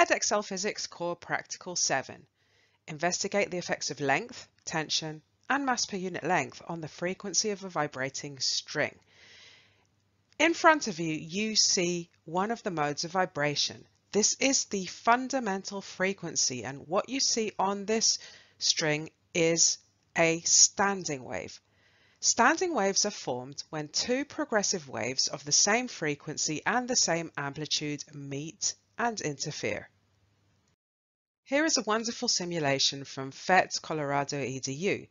Edexcel Physics Core Practical 7. Investigate the effects of length, tension, and mass per unit length on the frequency of a vibrating string. In front of you, you see one of the modes of vibration. This is the fundamental frequency and what you see on this string is a standing wave. Standing waves are formed when two progressive waves of the same frequency and the same amplitude meet and interfere. Here is a wonderful simulation from PhET Colorado EDU.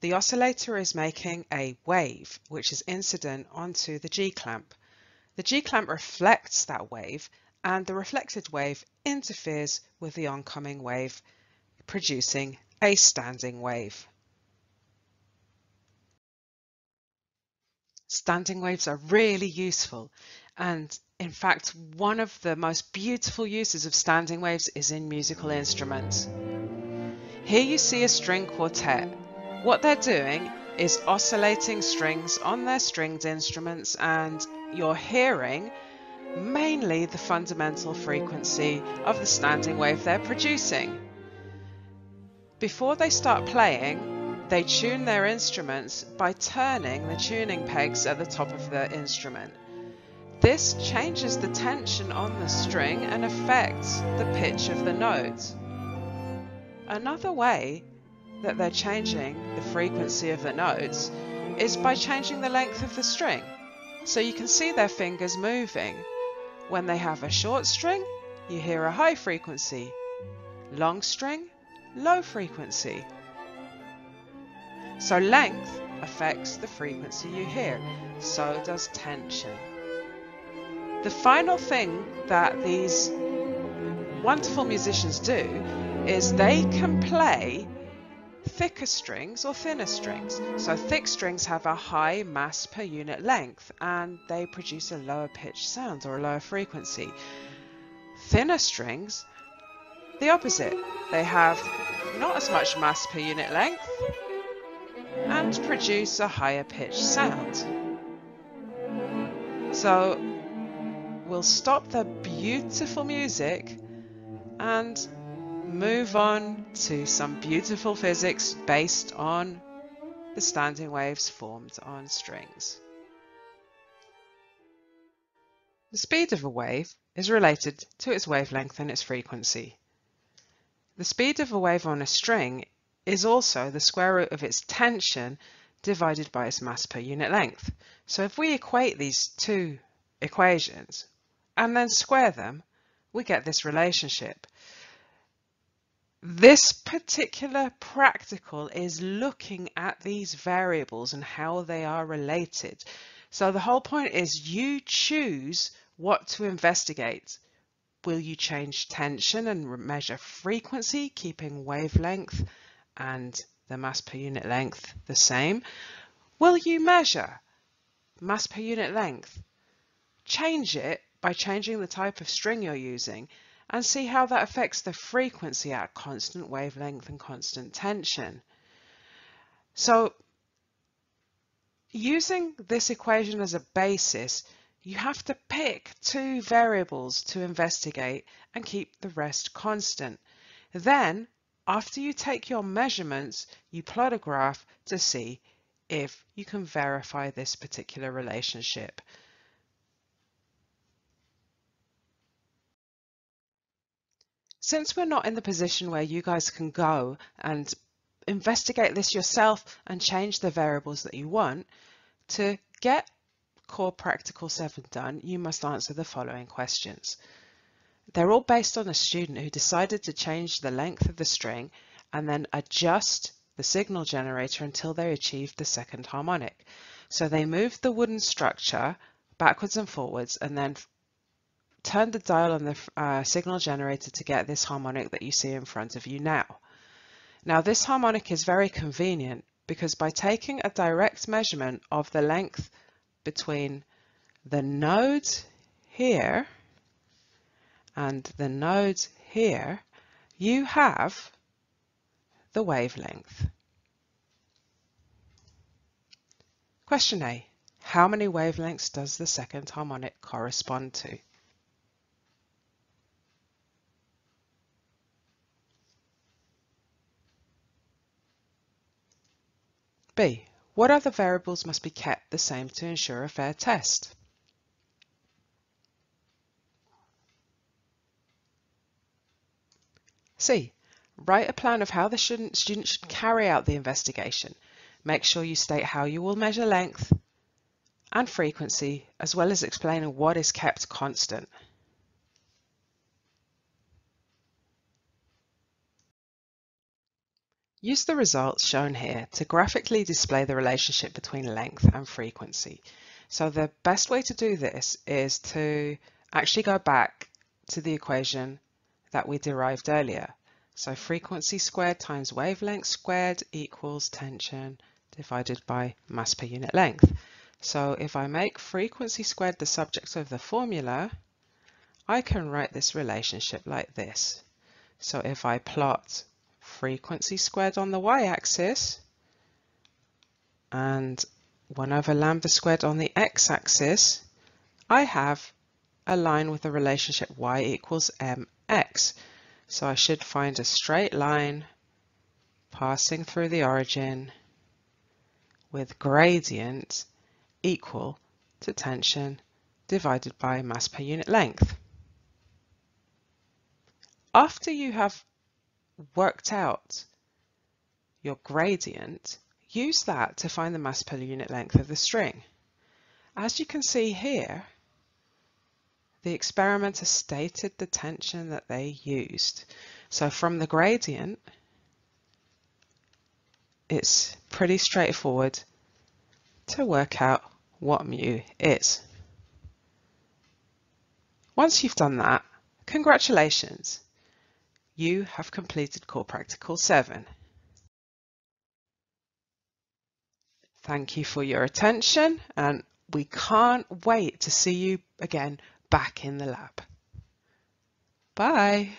The oscillator is making a wave which is incident onto the G-clamp. The G-clamp reflects that wave and the reflected wave interferes with the oncoming wave, producing a standing wave. Standing waves are really useful and in fact one of the most beautiful uses of standing waves is in musical instruments. Here you see a string quartet. What they're doing is oscillating strings on their stringed instruments and you're hearing mainly the fundamental frequency of the standing wave they're producing. Before they start playing, they tune their instruments by turning the tuning pegs at the top of the instrument. This changes the tension on the string and affects the pitch of the notes. Another way that they're changing the frequency of the notes is by changing the length of the string. So you can see their fingers moving. When they have a short string, you hear a high frequency. Long string, low frequency. So length affects the frequency you hear, so does tension. The final thing that these wonderful musicians do is they can play thicker strings or thinner strings. So thick strings have a high mass per unit length and they produce a lower pitch sound or a lower frequency. Thinner strings, the opposite. They have not as much mass per unit length and produce a higher pitched sound. So we'll stop the beautiful music and move on to some beautiful physics based on the standing waves formed on strings. The speed of a wave is related to its wavelength and its frequency. The speed of a wave on a string is also the square root of its tension divided by its mass per unit length. So if we equate these two equations and then square them, we get this relationship. This particular practical is looking at these variables and how they are related. So the whole point is you choose what to investigate. Will you change tension and measure frequency, keeping wavelength and the mass per unit length the same. Will you measure mass per unit length? Change it by changing the type of string you're using and see how that affects the frequency at constant wavelength and constant tension. So using this equation as a basis, you have to pick two variables to investigate and keep the rest constant. Then after you take your measurements, you plot a graph to see if you can verify this particular relationship. Since we're not in the position where you guys can go and investigate this yourself and change the variables that you want, to get Core Practical 7 done, you must answer the following questions. They're all based on a student who decided to change the length of the string and then adjust the signal generator until they achieved the second harmonic. So they moved the wooden structure backwards and forwards and then turned the dial on the uh, signal generator to get this harmonic that you see in front of you now. Now this harmonic is very convenient because by taking a direct measurement of the length between the nodes here and the nodes here, you have the wavelength. Question A. How many wavelengths does the second harmonic correspond to? B. What other variables must be kept the same to ensure a fair test? C. Write a plan of how the student should carry out the investigation. Make sure you state how you will measure length and frequency, as well as explaining what is kept constant. Use the results shown here to graphically display the relationship between length and frequency. So the best way to do this is to actually go back to the equation that we derived earlier. So frequency squared times wavelength squared equals tension divided by mass per unit length. So if I make frequency squared the subject of the formula, I can write this relationship like this. So if I plot frequency squared on the y-axis and 1 over lambda squared on the x-axis, I have a line with the relationship y equals mx. So I should find a straight line passing through the origin with gradient equal to tension divided by mass per unit length. After you have worked out your gradient, use that to find the mass per unit length of the string. As you can see here, the experimenter stated the tension that they used. So from the gradient, it's pretty straightforward to work out what mu is. Once you've done that, congratulations! You have completed Core Practical 7. Thank you for your attention and we can't wait to see you again back in the lab. Bye.